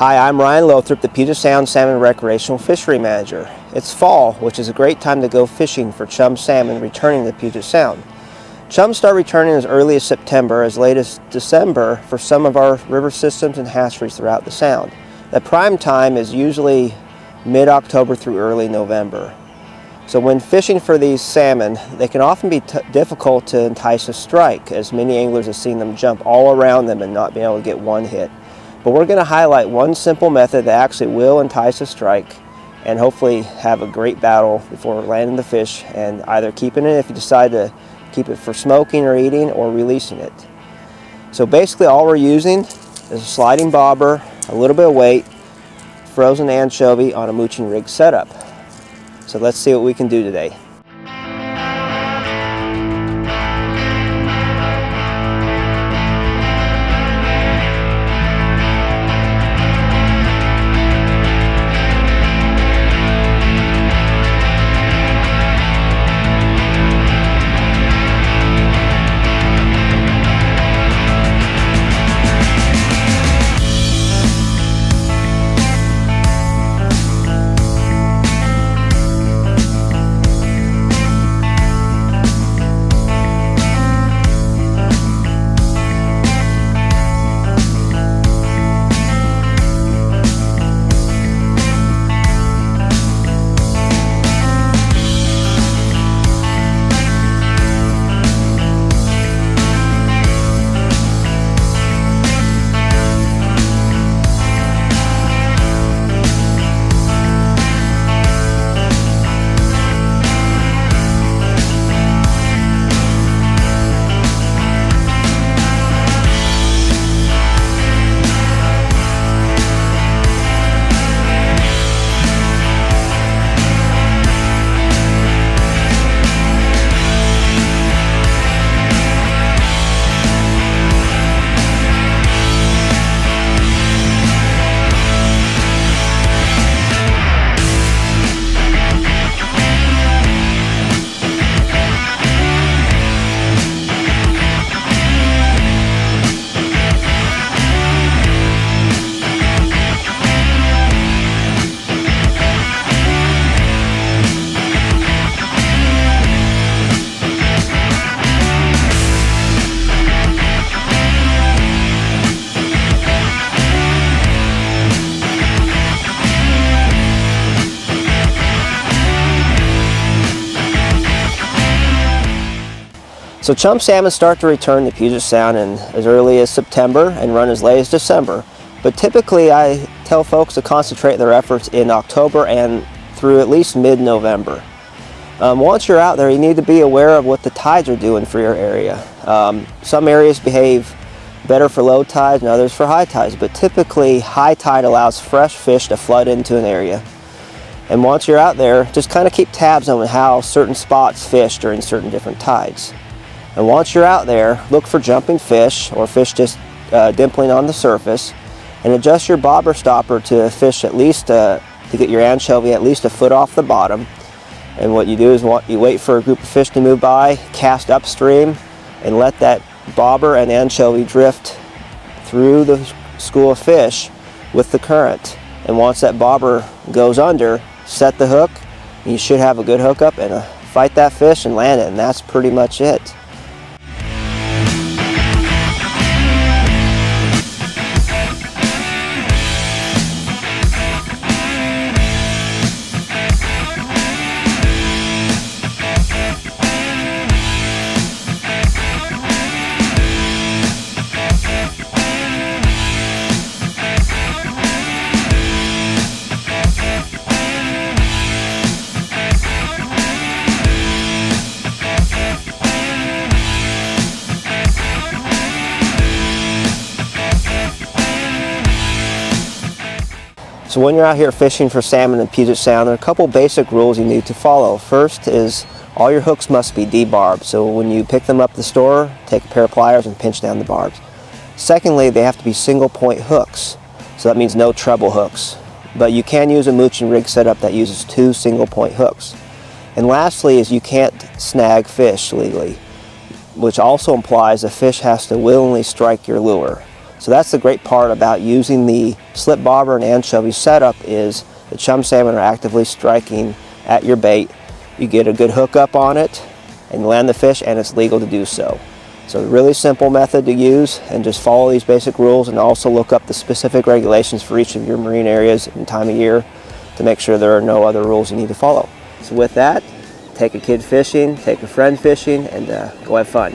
Hi, I'm Ryan Lothrop, the Puget Sound Salmon Recreational Fishery Manager. It's fall, which is a great time to go fishing for chum salmon returning to Puget Sound. Chums start returning as early as September, as late as December for some of our river systems and hatcheries throughout the Sound. The prime time is usually mid-October through early November. So when fishing for these salmon, they can often be difficult to entice a strike, as many anglers have seen them jump all around them and not be able to get one hit. But we're going to highlight one simple method that actually will entice a strike and hopefully have a great battle before landing the fish and either keeping it if you decide to keep it for smoking or eating or releasing it. So basically all we're using is a sliding bobber, a little bit of weight, frozen anchovy on a mooching rig setup. So let's see what we can do today. So chum salmon start to return to Puget Sound in as early as September and run as late as December. But typically I tell folks to concentrate their efforts in October and through at least mid-November. Um, once you're out there, you need to be aware of what the tides are doing for your area. Um, some areas behave better for low tides and others for high tides, but typically high tide allows fresh fish to flood into an area. And once you're out there, just kind of keep tabs on how certain spots fish during certain different tides. And once you're out there, look for jumping fish or fish just uh, dimpling on the surface and adjust your bobber stopper to fish at least uh, to get your anchovy at least a foot off the bottom. And what you do is you wait for a group of fish to move by, cast upstream, and let that bobber and anchovy drift through the school of fish with the current. And once that bobber goes under, set the hook, you should have a good hookup and uh, fight that fish and land it, and that's pretty much it. So when you're out here fishing for salmon in Puget Sound, there are a couple basic rules you need to follow. First is all your hooks must be debarbed. So when you pick them up the store, take a pair of pliers and pinch down the barbs. Secondly, they have to be single point hooks. So that means no treble hooks. But you can use a mooching rig setup that uses two single point hooks. And lastly is you can't snag fish legally, which also implies a fish has to willingly strike your lure. So that's the great part about using the slip bobber and anchovy setup is the chum salmon are actively striking at your bait. You get a good hookup on it and land the fish and it's legal to do so. So a really simple method to use and just follow these basic rules and also look up the specific regulations for each of your marine areas and time of year to make sure there are no other rules you need to follow. So with that, take a kid fishing, take a friend fishing, and uh, go have fun.